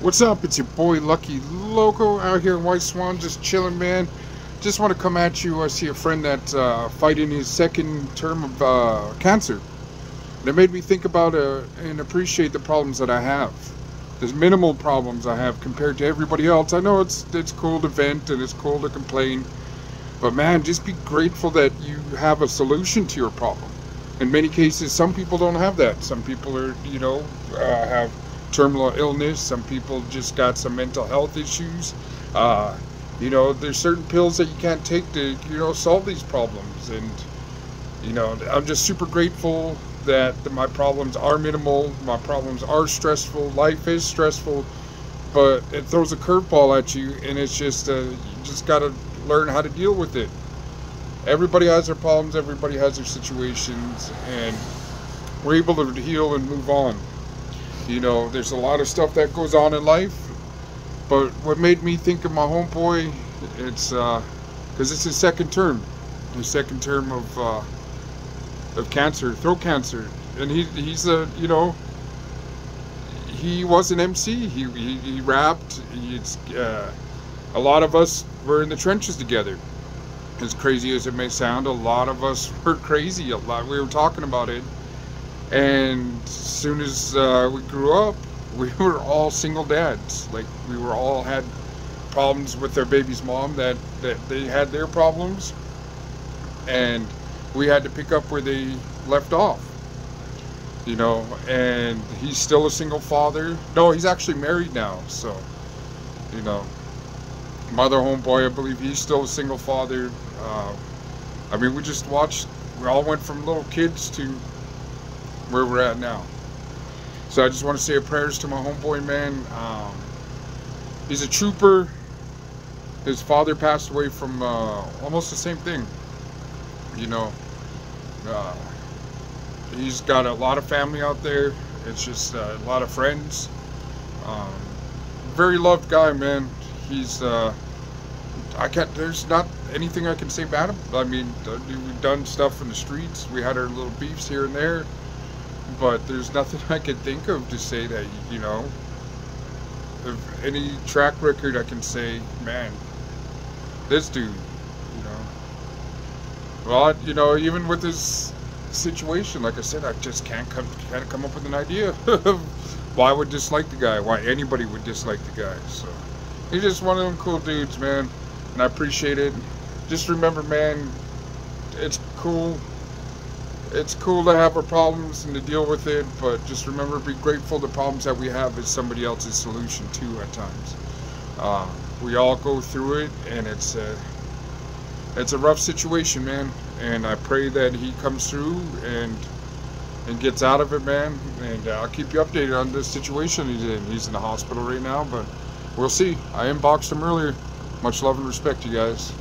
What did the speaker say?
What's up? It's your boy Lucky Loko out here in White Swan, just chilling, man. Just want to come at you. I see a friend that's uh, fighting his second term of uh, cancer. And it made me think about uh, and appreciate the problems that I have. There's minimal problems I have compared to everybody else. I know it's it's cool to vent and it's cool to complain, but man, just be grateful that you have a solution to your problem. In many cases, some people don't have that. Some people are, you know, uh, have terminal illness. Some people just got some mental health issues. Uh, you know, there's certain pills that you can't take to, you know, solve these problems. And, you know, I'm just super grateful that my problems are minimal. My problems are stressful. Life is stressful, but it throws a curveball at you, and it's just, uh, you just got to learn how to deal with it. Everybody has their problems, everybody has their situations, and we're able to heal and move on. You know, there's a lot of stuff that goes on in life, but what made me think of my homeboy, it's because uh, it's his second term, his second term of uh, of cancer, throat cancer, and he he's a you know he was an MC. He he, he rapped. He's uh, a lot of us were in the trenches together. As crazy as it may sound, a lot of us were crazy. A lot we were talking about it and as soon as uh, we grew up, we were all single dads. Like we were all had problems with their baby's mom that, that they had their problems. And we had to pick up where they left off. You know, and he's still a single father. No, he's actually married now, so you know. Mother homeboy, I believe he's still a single father. Uh, I mean, we just watched. We all went from little kids to where we're at now. So I just want to say a prayers to my homeboy, man. Um, he's a trooper. His father passed away from uh, almost the same thing. You know, uh, he's got a lot of family out there. It's just uh, a lot of friends. Um, very loved guy, man. He's uh, I can't. There's not anything I can say about him. I mean, we've done stuff in the streets. We had our little beefs here and there but there's nothing I can think of to say that you know. Of any track record, I can say, man, this dude, you know. Well, you know, even with this situation, like I said, I just can't come can't come up with an idea why I would dislike the guy, why anybody would dislike the guy. So he's just one of them cool dudes, man, and I appreciate it. Just remember, man, it's cool it's cool to have our problems and to deal with it, but just remember, be grateful the problems that we have is somebody else's solution too at times. Uh, we all go through it, and it's a, it's a rough situation, man. And I pray that he comes through and and gets out of it, man. And uh, I'll keep you updated on this situation he's in. He's in the hospital right now, but we'll see. I inboxed him earlier. Much love and respect, you guys.